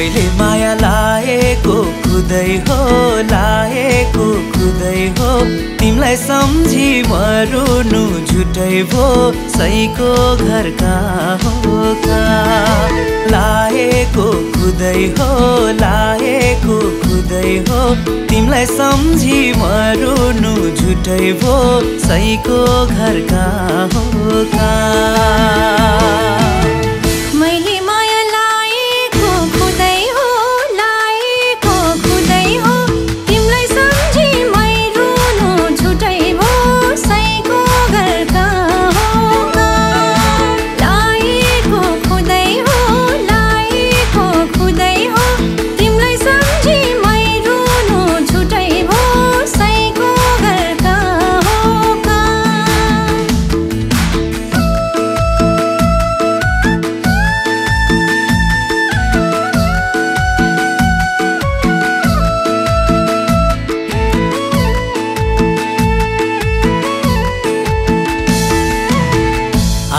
मैले माया लाएको खुदै हो लाएको खुदै हो। तिमीलाई सम्झी मरुनु झुटै भो सैको घरका हो का लाएको खुदै हो लाएको खुदै हो। तिमीलाई सम्झी मरुनु झुटै भो सैको घरका हो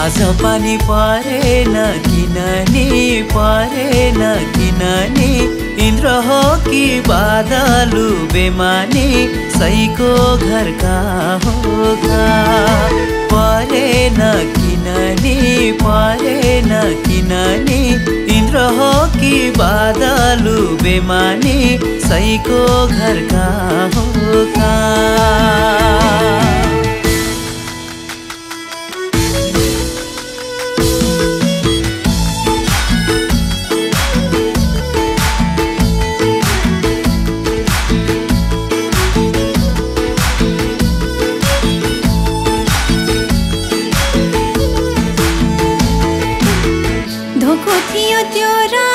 आज पानी परेन किननी परेन किननी। इन्द्र हो कि बादलु बेमानी सैको घरका हो परेन किननी परेन किननी। इन्द्र हो कि बादलु बेमानी सैको घरका हो with your eyes.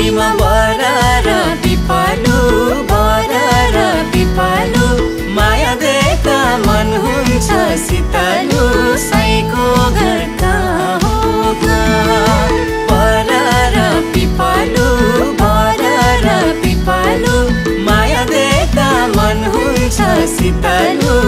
पार्टीमा भर पिपालु भर पिपालु माया देखा मन हुन्छ सितालु साईको घर कहाँ हो भर पिपालु भर पिपालु माया देखा मन हुन्छ सितालु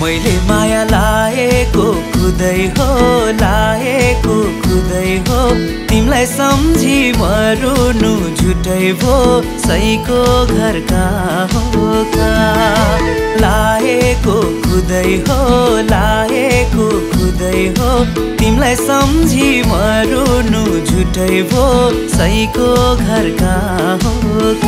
मैले माया लाएको खुदै हो लाएको खुदै हो। तिमीलाई सम्झी मरुनु झुटै भो सैको घरका हो खुदै हो लाएको खुदै हो। तिमीलाई सम्झी मरुनु झुटै भो सैको घरका हो? का